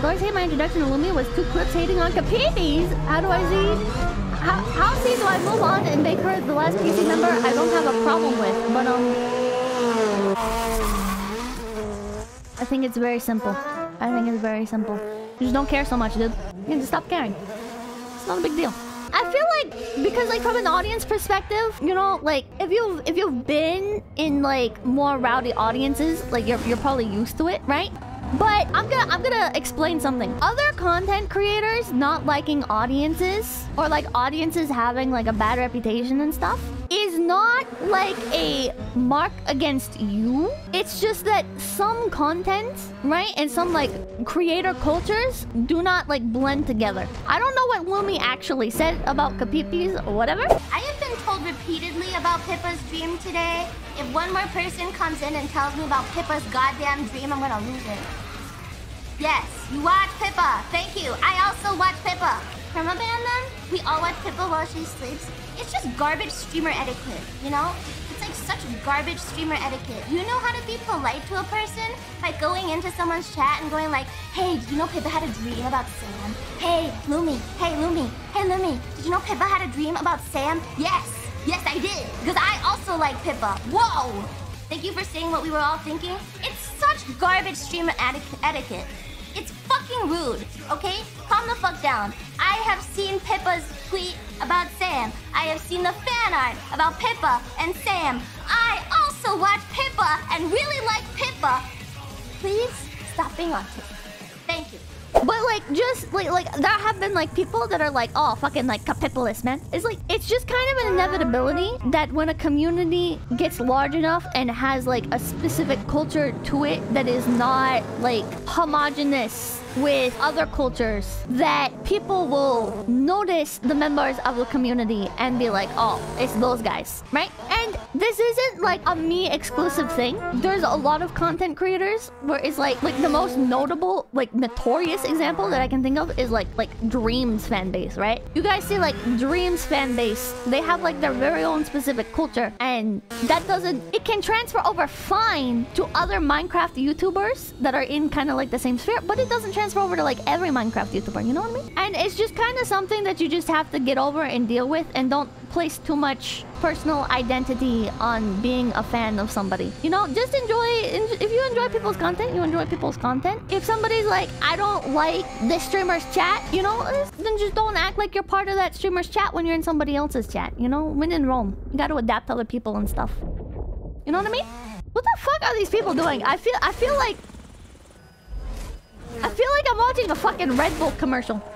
Doris hate my introduction to Lumi was two clips hating on Capitis. How do I see? How, how see do I move on and make her the last PC member I don't have a problem with? But, um... I think it's very simple. I think it's very simple. You just don't care so much, dude. You just stop caring. It's not a big deal. I feel like because like from an audience perspective, you know, like if you've if you've been in like more rowdy audiences, like you're you're probably used to it, right? But I'm gonna I'm gonna explain something. Other content creators not liking audiences or like audiences having like a bad reputation and stuff is not like a mark against you. It's just that some content, right, and some like creator cultures do not like blend together. I don't know what Lumi actually said about Kapipis or whatever. I have been told repeatedly about Pippa's dream today. If one more person comes in and tells me about Pippa's goddamn dream, I'm gonna lose it. Yes, you watch Pippa. Thank you. I also watch Pippa. Perma ban them? We all watch Pippa while she sleeps. It's just garbage streamer etiquette, you know? It's like such garbage streamer etiquette. You know how to be polite to a person by going into someone's chat and going like, Hey, did you know Pippa had a dream about Sam? Hey, Lumi. Hey, Lumi. Hey, Lumi. Did you know Pippa had a dream about Sam? Yes. Yes, I did. Because I also like Pippa. Whoa. Thank you for saying what we were all thinking. It's such garbage streamer etiquette. It's fucking rude, okay? Calm the fuck down. I have seen Pippa's tweet about Sam. I have seen the fan art about Pippa and Sam. I also watch Pippa and really like Pippa. Please stop being autistic. Thank you. But like, just like like there have been like people that are like, oh, fucking like Capippalist, man. It's like it's just kind of an inevitability that when a community gets large enough and has like a specific culture to it that is not like homogenous with other cultures that people will notice the members of the community and be like, oh, it's those guys, right? And this isn't like a me exclusive thing. There's a lot of content creators where it's like like the most notable, like notorious example that I can think of is like like Dreams fan base, right? You guys see like Dreams fan base, they have like their very own specific culture, and that doesn't it can transfer over fine to other Minecraft YouTubers that are in kind of like the same sphere, but it doesn't transfer over to like every Minecraft YouTuber, you know what I mean? And it's just kind of something that you just have to get over and deal with and don't place too much personal identity on being a fan of somebody. You know, just enjoy, if you enjoy people's content, you enjoy people's content. If somebody's like, I don't like this streamer's chat, you know, then just don't act like you're part of that streamer's chat when you're in somebody else's chat, you know? When in Rome. You gotta adapt to other people and stuff. You know what I mean? What the fuck are these people doing? I feel, I feel like... I feel like I'm watching a fucking Red Bull commercial.